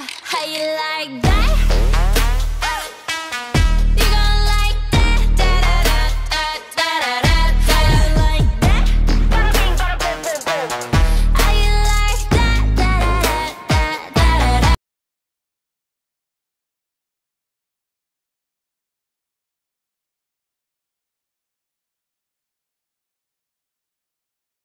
how you like that?